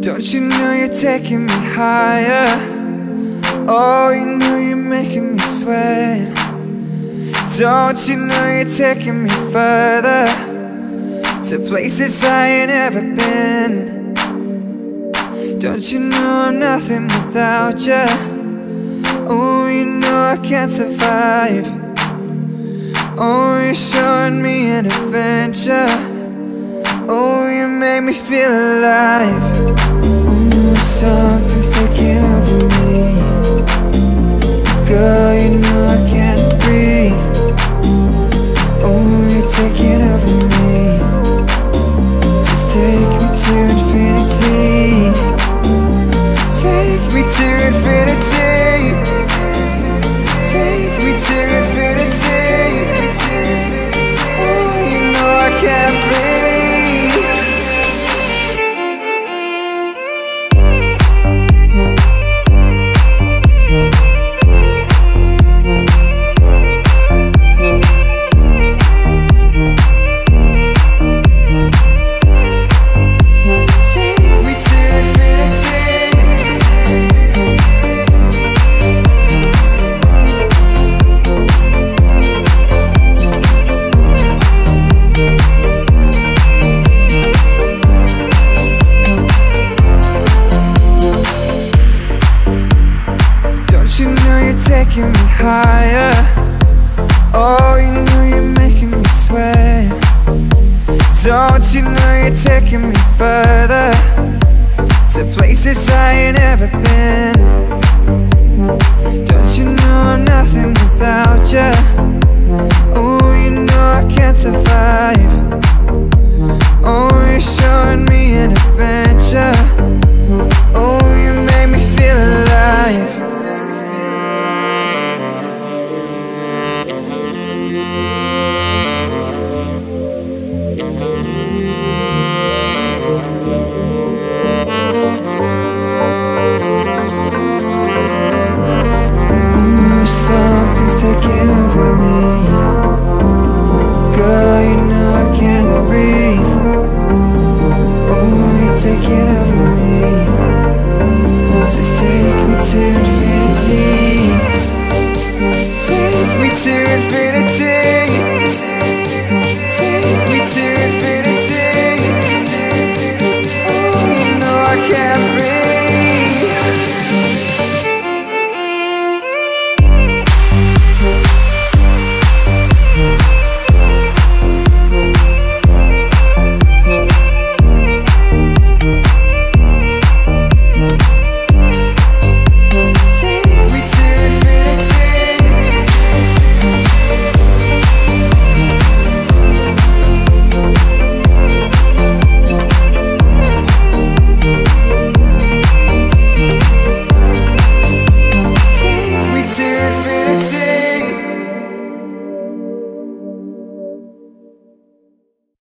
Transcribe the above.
Don't you know you're taking me higher? Oh, you know you're making me sweat. Don't you know you're taking me further to places I ain't ever been? Don't you know I'm nothing without you? Oh, you know I can't survive. Oh, you're showing me an adventure. Oh, you make me feel alive. To infinity. Higher? Oh, you know you're making me sweat. Don't you know you're taking me further to places I ain't ever been? Música